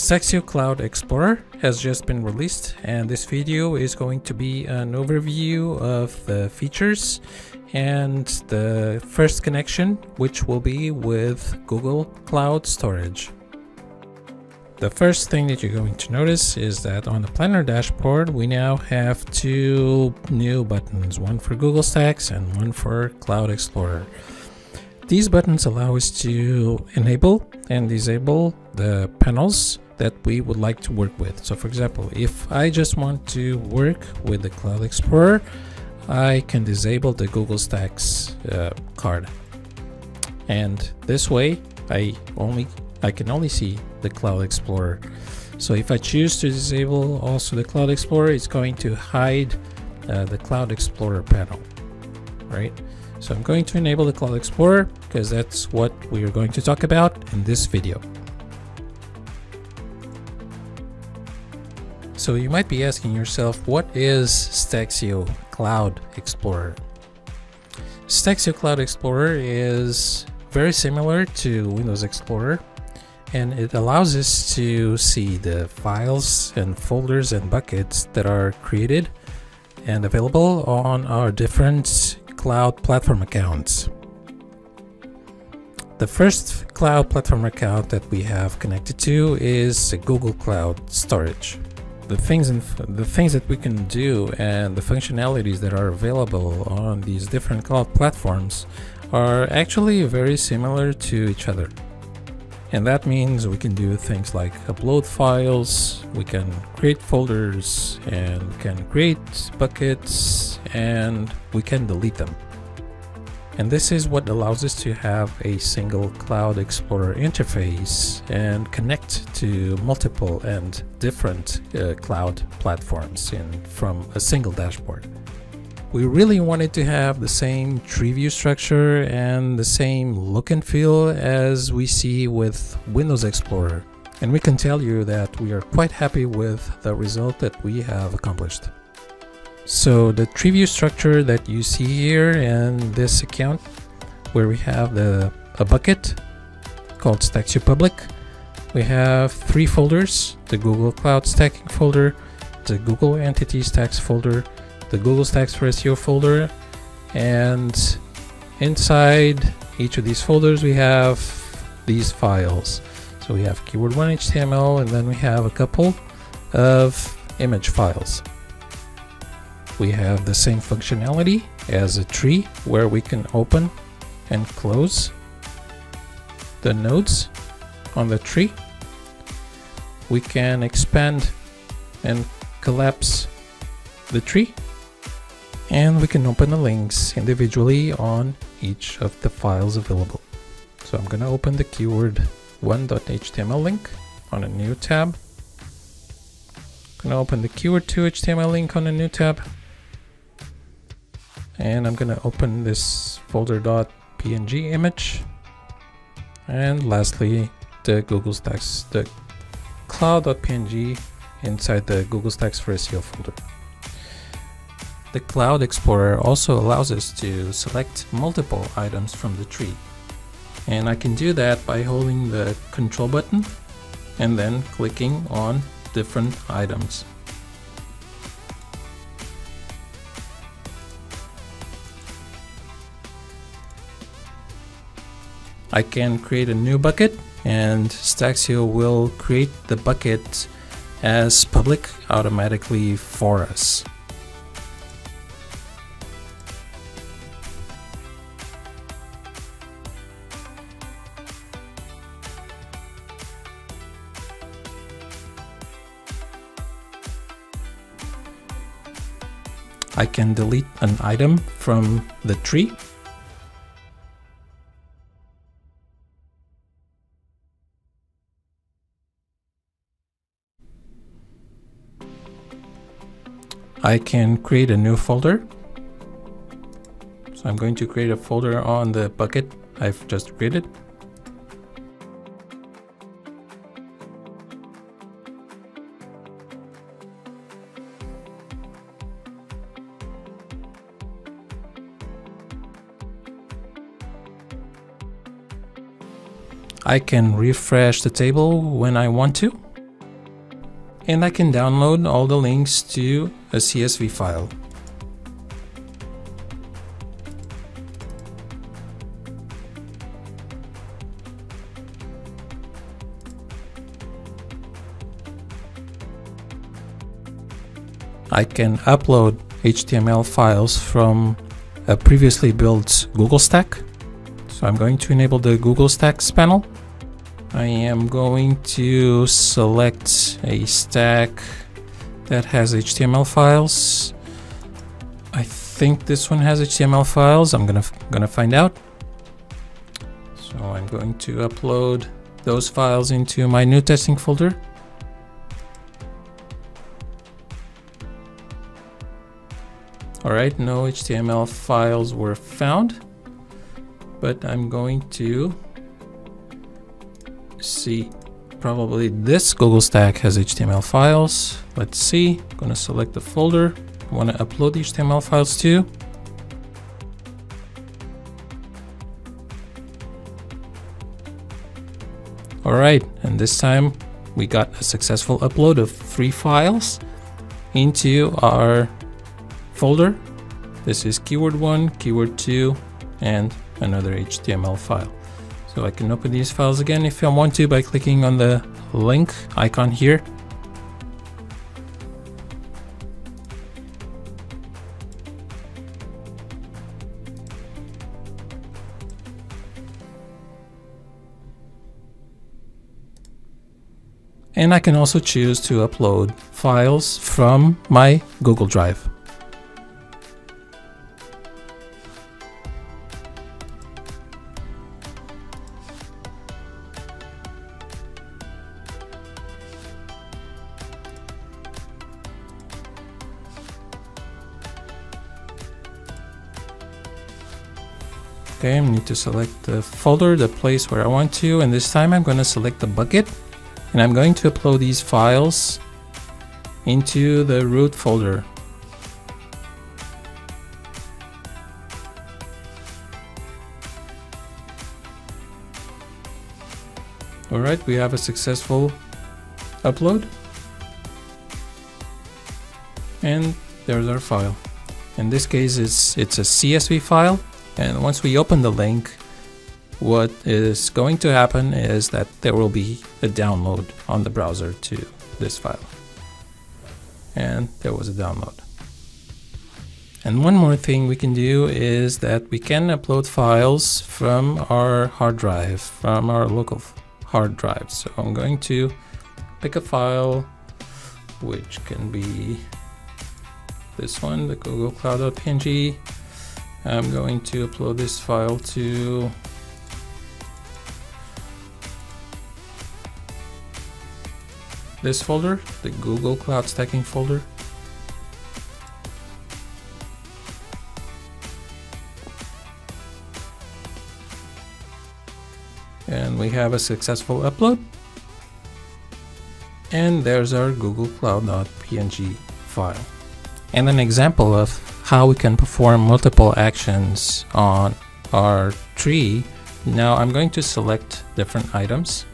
Staxio Cloud Xplorer has just been released and this video is going to be an overview of the features and the first connection which will be with Google Cloud Storage. The first thing that you're going to notice is that on the Planner dashboard we now have two new buttons, one for Google Stacks and one for Cloud Xplorer. These buttons allow us to enable and disable the panels that we would like to work with. So for example, if I just want to work with the Cloud Xplorer, I can disable the Google Stacks uh, card. And this way, I only I can only see the Cloud Xplorer. So if I choose to disable also the Cloud Xplorer, it's going to hide uh, the Cloud Xplorer panel, right? So I'm going to enable the Cloud Xplorer because that's what we are going to talk about in this video. So you might be asking yourself, what is Staxio Cloud Xplorer? Staxio Cloud Xplorer is very similar to Windows Explorer and it allows us to see the files and folders and buckets that are created and available on our different cloud platform accounts. The first cloud platform account that we have connected to is Google Cloud Storage. The things and the things that we can do and the functionalities that are available on these different cloud platforms are actually very similar to each other. And that means we can do things like upload files, we can create folders, and we can create buckets, and we can delete them. And this is what allows us to have a single Cloud Xplorer interface and connect to multiple and different uh, cloud platforms in, from a single dashboard we really wanted to have the same tree view structure and the same look and feel as we see with Windows Explorer. And we can tell you that we are quite happy with the result that we have accomplished. So the tree view structure that you see here in this account, where we have the a bucket called Staxio Public, we have three folders, the Google Cloud Stacking folder, the Google Entity Stacks folder, the Google Stacks for SEO folder and inside each of these folders we have these files. So we have keyword 1 HTML and then we have a couple of image files. We have the same functionality as a tree where we can open and close the nodes on the tree. We can expand and collapse the tree and we can open the links individually on each of the files available. So I'm going to open the keyword 1.html link on a new tab. I'm going to open the keyword 2 HTML link on a new tab. And I'm going to open this folder.png image. And lastly, the Google Stacks, the cloud.png inside the Google Stacks for SEO folder. The Cloud Xplorer also allows us to select multiple items from the tree. And I can do that by holding the control button and then clicking on different items. I can create a new bucket and Staxio will create the bucket as public automatically for us. I can delete an item from the tree. I can create a new folder. So I'm going to create a folder on the bucket I've just created. I can refresh the table when I want to. And I can download all the links to a CSV file. I can upload HTML files from a previously built Google Stack. So I'm going to enable the Google Stacks panel. I am going to select a stack that has HTML files. I think this one has HTML files. I'm gonna gonna find out. So I'm going to upload those files into my new testing folder. Alright, no HTML files were found, but I'm going to see probably this Google Stack has HTML files. Let's see, I'm gonna select the folder I want to upload HTML files to. Alright, and this time we got a successful upload of three files into our folder. This is keyword 1, keyword 2, and another HTML file. So I can open these files again if I want to by clicking on the link icon here. And I can also choose to upload files from my Google Drive. Okay, I need to select the folder, the place where I want to, and this time I'm going to select the bucket, and I'm going to upload these files into the root folder. Alright, we have a successful upload. And there's our file. In this case, it's, it's a CSV file and once we open the link, what is going to happen is that there will be a download on the browser to this file. And there was a download. And one more thing we can do is that we can upload files from our hard drive, from our local hard drive. So I'm going to pick a file which can be this one, the Google Cloud.png I'm going to upload this file to this folder, the Google Cloud Stacking folder. And we have a successful upload. And there's our Google Cloud.png file. And an example of how we can perform multiple actions on our tree. Now I'm going to select different items.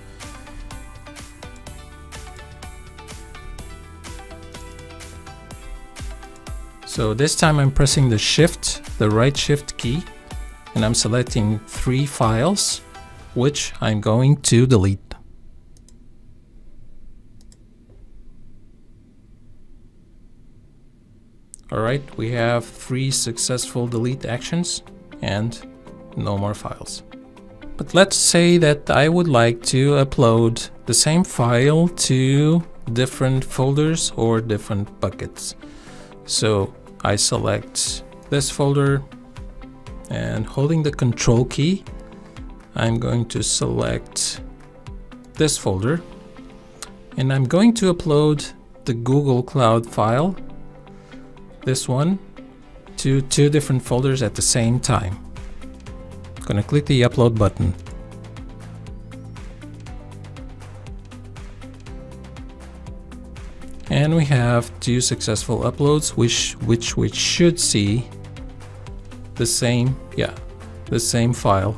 So this time I'm pressing the shift, the right shift key, and I'm selecting three files, which I'm going to delete. Alright, we have three successful delete actions and no more files. But let's say that I would like to upload the same file to different folders or different buckets. So I select this folder and holding the control key, I'm going to select this folder and I'm going to upload the Google Cloud file this one to two different folders at the same time. I'm gonna click the upload button. And we have two successful uploads, which which which should see the same, yeah, the same file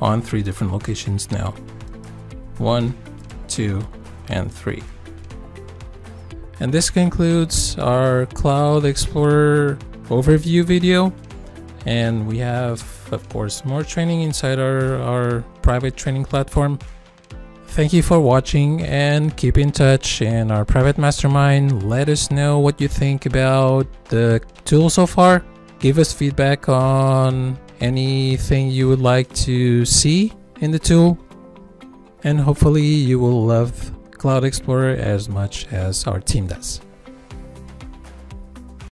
on three different locations now. One, two, and three. And this concludes our Cloud Xplorer overview video. And we have, of course, more training inside our, our private training platform. Thank you for watching and keep in touch in our private mastermind. Let us know what you think about the tool so far. Give us feedback on anything you would like to see in the tool. And hopefully you will love Cloud Xplorer as much as our team does.